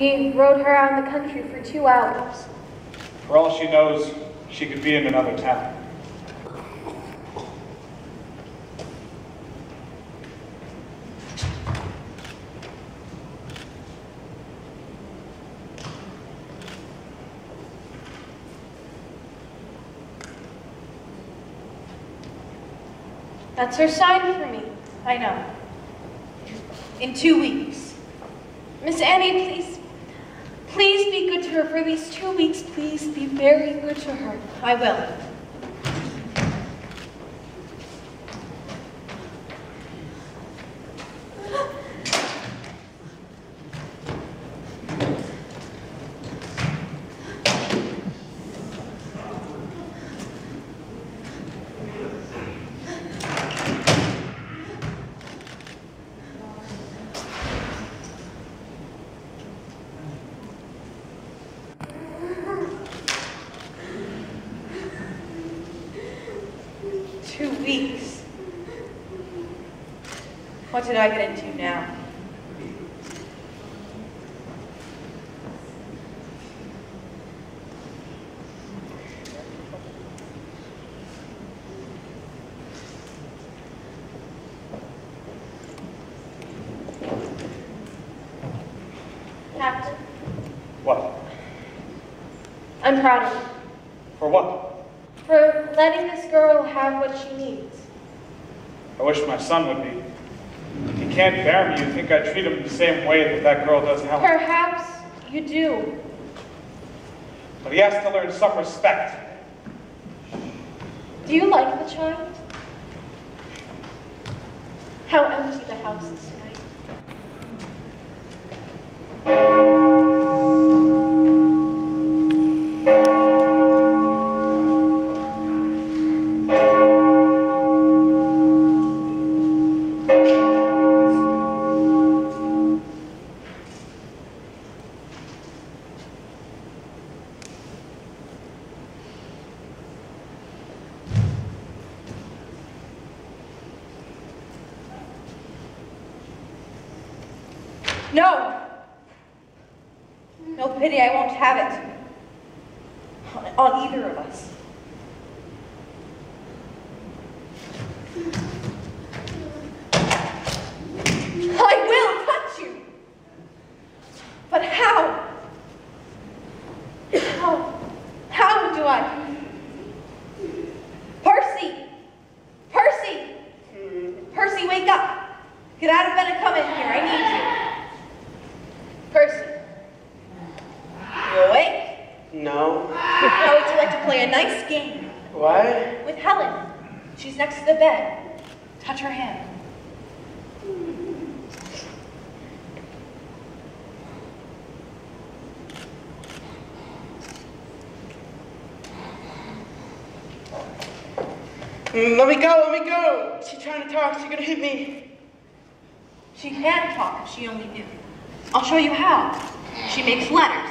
We rode her out in the country for two hours. For all she knows, she could be in another town. That's her sign for me. I know. In two weeks. Miss Annie, please, please be good to her for these two weeks. Please be very good to her. I will. Two weeks. What did I get into now? Captain, What? I'm proud of you For what? For letting this girl have what she needs. I wish my son would be. If he can't bear me, you think I'd treat him the same way that that girl does Helen. Perhaps you do. But he has to learn some respect. Do you like the child? How empty the house is tonight. No! No pity, I won't have it. On, either of us. I will touch you! But how? How? How do I? Percy! Percy! Percy, wake up! Get out of bed and come in here. I need you. Percy. You awake? No. How would you like to play a nice game What? with Helen? She's next to the bed. Touch her hand. Mm, Let me go, let me go. She's trying to talk, she's gonna hit me. She can talk if she only knew. I'll show you how. She makes letters.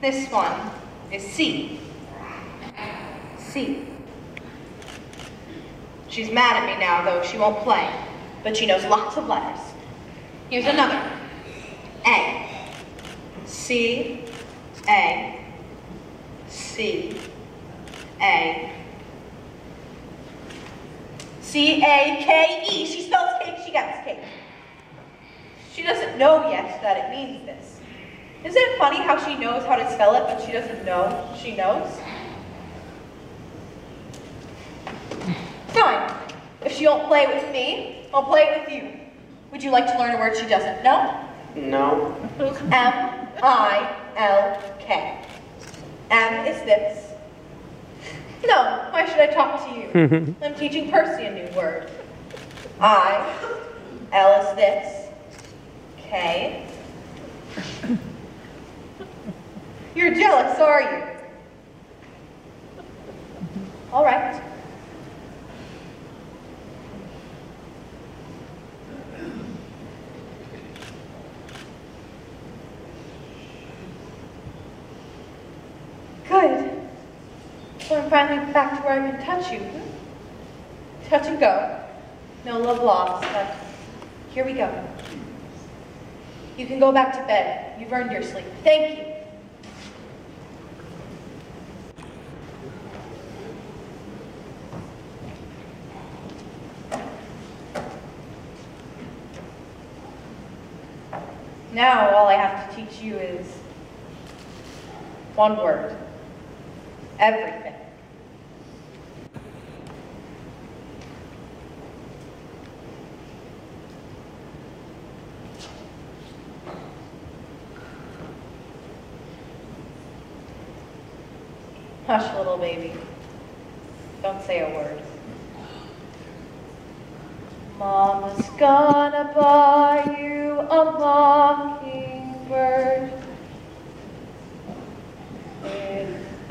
This one is C. C. She's mad at me now, though she won't play. But she knows lots of letters. Here's another. A. C. A. C. A. C A K E. She spells cake, she gets cake. She doesn't know yet that it means this. Isn't it funny how she knows how to spell it, but she doesn't know she knows? Fine. If she won't play with me, I'll play with you. Would you like to learn a word she doesn't know? No. M I L K. M is this. No, why should I talk to you? I'm teaching Percy a new word. I, L is this. K. You're jealous, are you? All right. Good. So I'm finally back to where I can touch you. hmm? Touch and go. No love lost, but here we go. You can go back to bed. You've earned your sleep. Thank you. Now all I have to teach you is one word. Everything. Hush, little baby. Don't say a word. Mama's gonna buy you a mockingbird. If